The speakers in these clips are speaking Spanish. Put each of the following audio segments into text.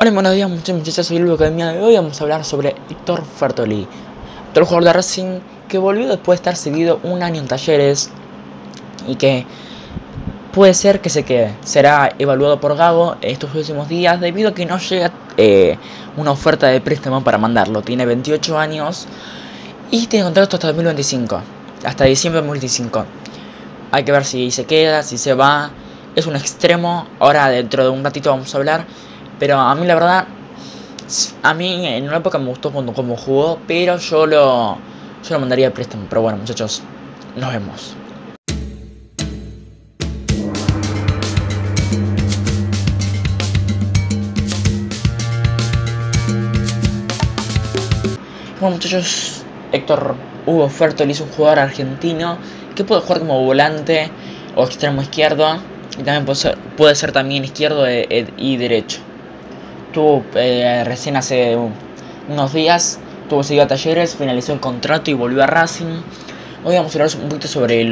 Hola, buenos días muchachos, muchachas, soy Luis Academia y hoy vamos a hablar sobre Héctor Fertoli, el jugador de Racing que volvió después de estar seguido un año en talleres y que puede ser que se quede. Será evaluado por Gago estos últimos días debido a que no llega eh, una oferta de préstamo para mandarlo. Tiene 28 años y tiene contrato hasta 2025, hasta diciembre de 2025. Hay que ver si se queda, si se va. Es un extremo. Ahora dentro de un ratito vamos a hablar pero a mí la verdad, a mí en una época me gustó cuando como jugó, pero yo lo, yo lo mandaría a préstamo. Pero bueno, muchachos, nos vemos. Bueno muchachos, Héctor Hugo Fertoli es un jugador argentino que puede jugar como volante o extremo izquierdo y también puede ser, también izquierdo e, e, y derecho tuvo eh, recién hace unos días, tuvo seguido a talleres, finalizó el contrato y volvió a Racing. Hoy vamos a hablar un poquito sobre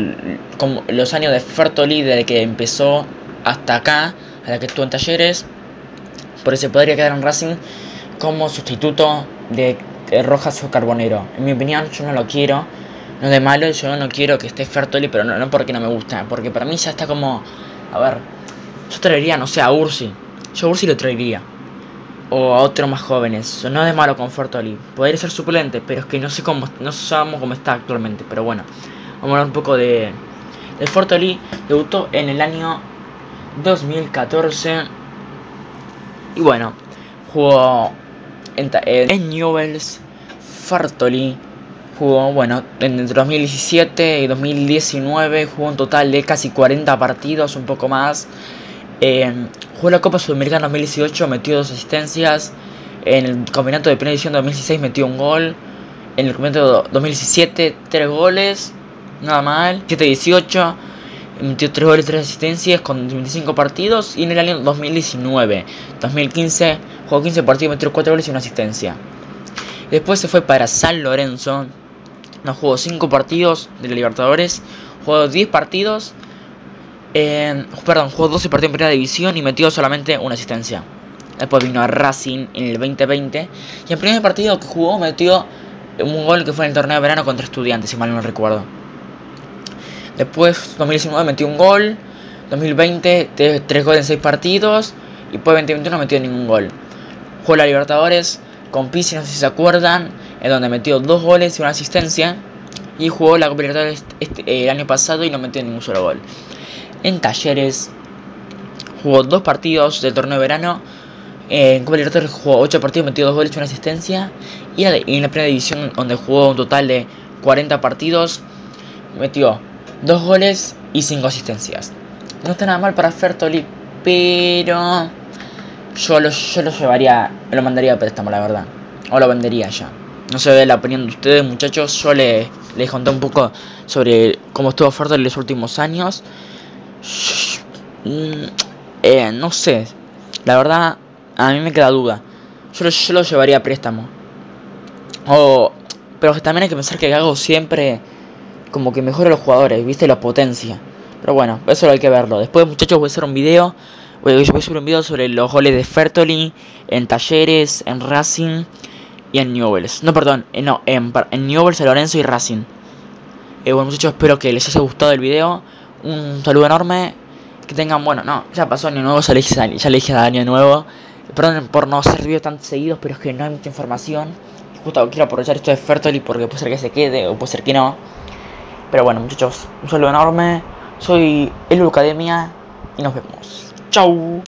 los años de Fertoli, desde que empezó hasta acá, a la que estuvo en talleres. Porque se podría quedar en Racing como sustituto de Rojas o Carbonero. En mi opinión, yo no lo quiero. No de malo, yo no quiero que esté Fertoli, pero no, no porque no me gusta. Porque para mí ya está como. A ver, yo traería, no sé, a Ursi. Yo a Ursi lo traería o a otros más jóvenes. No es de malo con Fertoli. Podría ser suplente, pero es que no sé cómo, no sabemos cómo está actualmente. Pero bueno, vamos a hablar un poco de, de Fertoli. Debutó en el año 2014. Y bueno, jugó en, en Newells. Fertoli jugó, bueno, entre 2017 y 2019 jugó un total de casi 40 partidos, un poco más. Eh, jugó la Copa Sudamericana 2018, metió dos asistencias. En el campeonato de primera edición 2016 metió un gol. En el campeonato 2017, tres goles. Nada mal. 7-18, metió tres goles, tres asistencias con 25 partidos. Y en el año 2019, 2015, jugó 15 partidos, metió 4 goles y una asistencia. Después se fue para San Lorenzo. No jugó 5 partidos de la Libertadores. Jugó 10 partidos perdón, jugó 12 partidos en primera división y metió solamente una asistencia. Después vino a Racing en el 2020. Y en primer partido que jugó metió un gol que fue en el torneo de verano contra estudiantes, si mal no recuerdo. Después, 2019 metió un gol. 2020, 3 goles en 6 partidos. Y después 2021 no metió ningún gol. Jugó la Libertadores con Pizzi, no sé si se acuerdan. En donde metió 2 goles y una asistencia. Y jugó la Copa Libertadores este, el año pasado y no metió ningún solo gol en Talleres. Jugó dos partidos del torneo de verano. En Copa Libertadores jugó 8 partidos, metió 2 goles y una asistencia. Y en la primera división, donde jugó un total de 40 partidos, metió 2 goles y 5 asistencias. No está nada mal para Fertoli, pero yo lo, llevaría, lo mandaría a préstamo, la verdad. O lo vendería ya. No sé de la opinión de ustedes, muchachos. Yo les, les conté un poco sobre cómo estuvo Fertoli en los últimos años. Mm, eh, no sé. La verdad, a mí me queda duda. Yo lo, lo llevaría a préstamo. O, pero también hay que pensar que Gago siempre como que mejora a los jugadores, viste la potencia. Pero bueno, eso hay que verlo. Después, muchachos, voy a hacer un video. Voy a subir un video sobre los goles de Fertoli en Talleres, en Racing y en Newells. No, perdón, eh, no, en, en Newells, Lorenzo y Racing. Eh, bueno, muchachos, espero que les haya gustado el video un saludo enorme. Que tengan, bueno, no, ya pasó año nuevo, ya le dije, ya le dije año nuevo. Perdón por no hacer videos tan seguidos, pero es que no hay mucha información. Justo quiero aprovechar esto de Fertoli porque puede ser que se quede o puede ser que no. Pero bueno, muchachos, un saludo enorme. Soy Elu Academia y nos vemos. Chau.